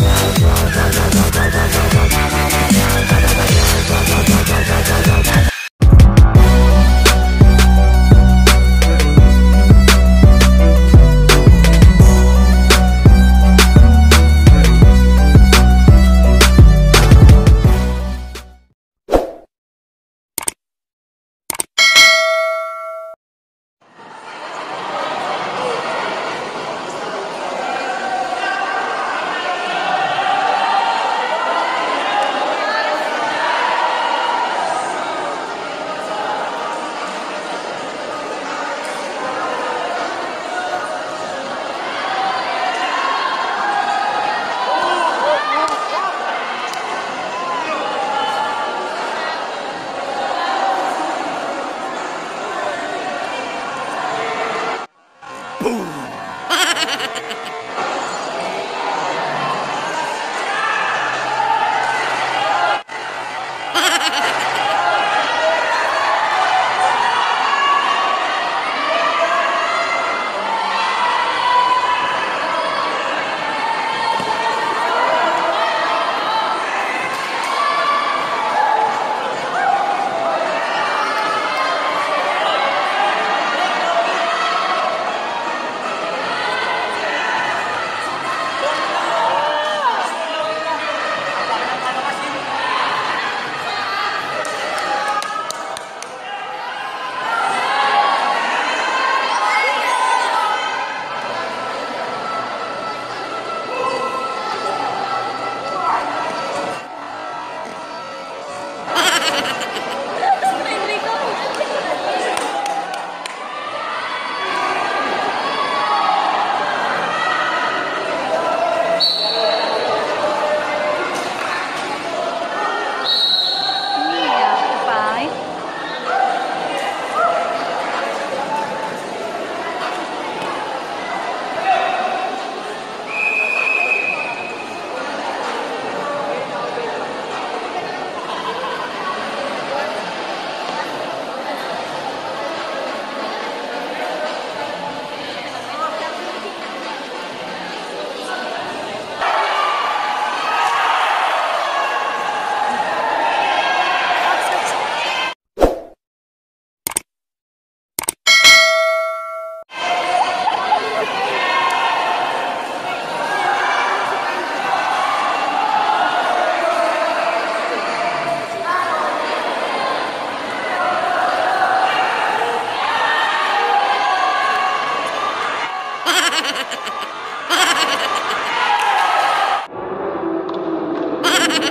Ja, ja, ja, ja, ja. Boom!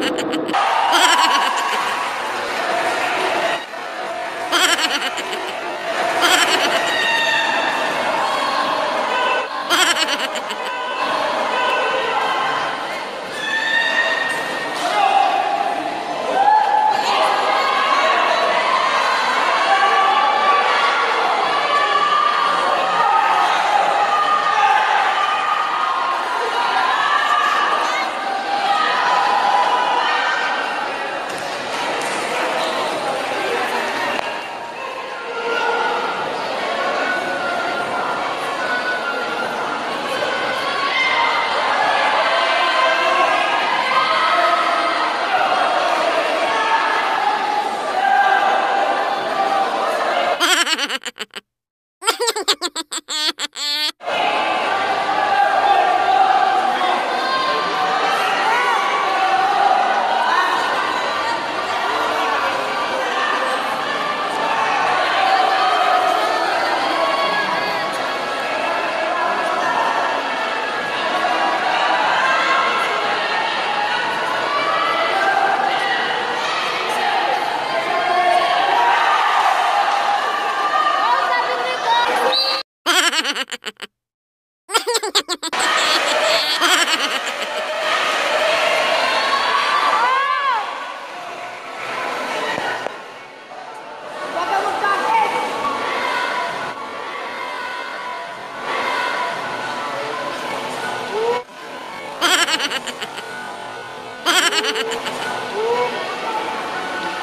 Ha ha ha!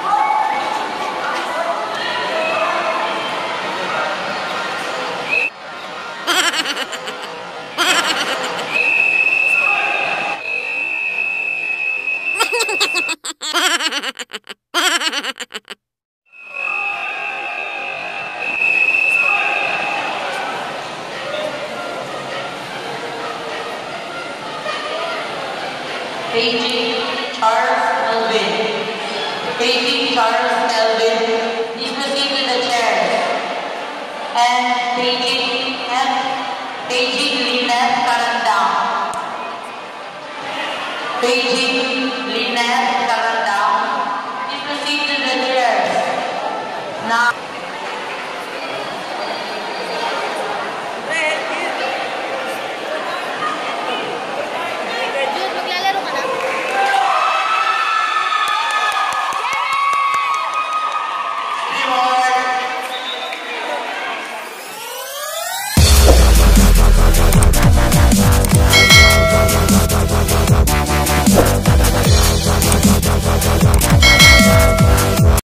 Oh! Beijing Charles Charles Elvin. Please proceed to the chair. And Beijing, Lynette Carandao is received in the chairs. Now,